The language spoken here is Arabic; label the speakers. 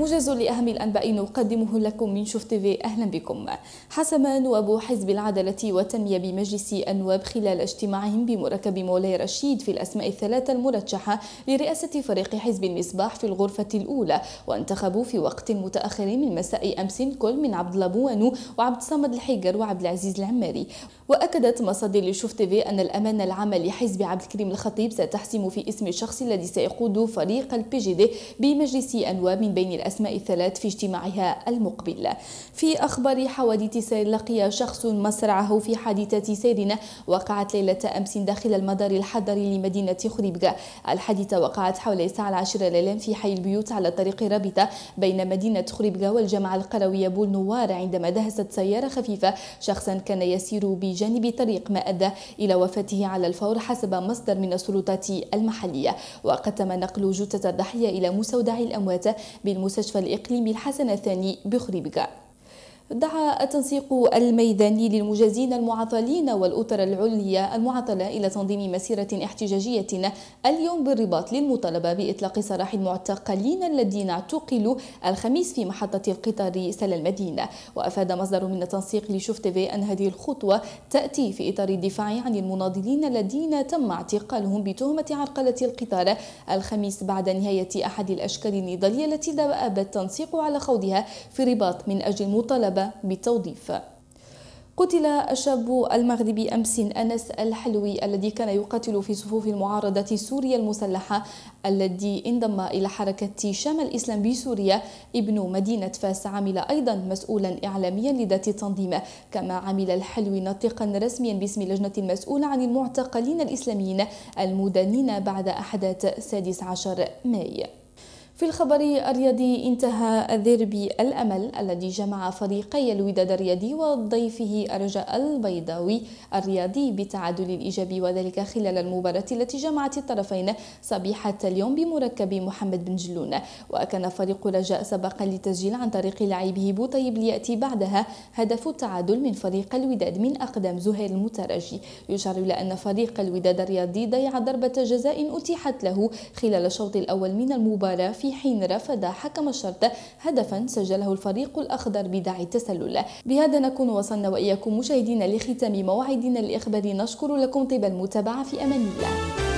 Speaker 1: موجز لأهم الأنباء نقدمه لكم من شوف تيفي أهلا بكم. حسم نواب حزب العدالة والتنمية بمجلس النواب خلال اجتماعهم بمركب مولاي رشيد في الأسماء الثلاثة المرشحة لرئاسة فريق حزب المصباح في الغرفة الأولى وانتخبوا في وقت متأخر من مساء أمس كل من عبد الله بوانو وعبد الصمد الحيكر وعبد العزيز العماري. وأكدت مصادر لشوف تيفي أن الأمانة العامة لحزب عبد الكريم الخطيب ستحسم في اسم الشخص الذي سيقود فريق ال PJD بمجلس النواب من بين الأسماء الثلاث في اجتماعها المقبل. في أخبار حوادث سير لقي شخص مصرعه في حادثة سير وقعت ليلة أمس داخل المدار الحضري لمدينة خريبكا الحادثة وقعت حول الساعة العاشرة ليلا في حي البيوت على طريق رابطة بين مدينة خريبكا والجامعة القروية بول نوار عندما دهست سيارة خفيفة. شخصا كان يسير بجانب طريق ما أدى إلى وفاته على الفور حسب مصدر من السلطات المحلية. وقد تم نقل جثة الضحية إلى مستودع الأموات. بالمستشفى الإقليمي الحسن الثاني بخريبكا. دعا التنسيق الميداني للمجازين المعطلين والأطر العليا المعطلة إلى تنظيم مسيرة احتجاجية اليوم بالرباط للمطالبة بإطلاق سراح المعتقلين الذين اعتقلوا الخميس في محطة القطار سل المدينة. وأفاد مصدر من التنسيق لشوف تيفي أن هذه الخطوة تأتي في إطار الدفاع عن المناضلين الذين تم اعتقالهم بتهمة عرقلة القطار الخميس بعد نهاية أحد الأشكال النضالية التي دأب التنسيق على خوضها في رباط من أجل المطالبة بالتوظيف قتل الشاب المغربي أمس أنس الحلوي الذي كان يقاتل في صفوف المعارضة السورية المسلحة الذي انضم إلى حركة شام الإسلام بسوريا. ابن مدينة فاس عمل أيضا مسؤولا إعلاميا لذات التنظيم كما عمل الحلوي ناطقا رسميا باسم لجنة المسؤولة عن المعتقلين الإسلاميين المدانين بعد أحداث 16 مايو. في الخبر الرياضي انتهى الديربي الأمل الذي جمع فريقي الوداد الرياضي وضيفه الرجاء البيضاوي الرياضي بالتعادل الإيجابي وذلك خلال المباراة التي جمعت الطرفين صبيحة اليوم بمركب محمد بن جلون. وكان فريق الرجاء سبقا للتسجيل عن طريق لاعبه بوطيب ليأتي بعدها هدف التعادل من فريق الوداد من أقدام زهير المترجي. يشار إلى أن فريق الوداد الرياضي ضيع ضربة جزاء أتيحت له خلال الشوط الأول من المباراة في حين رفض حكم الشرط هدفا سجله الفريق الأخضر بداعي التسلل. بهذا نكون وصلنا وإياكم مشاهدينا لختام موعدنا الإخباري. نشكر لكم طيب المتابعة في أمان الله.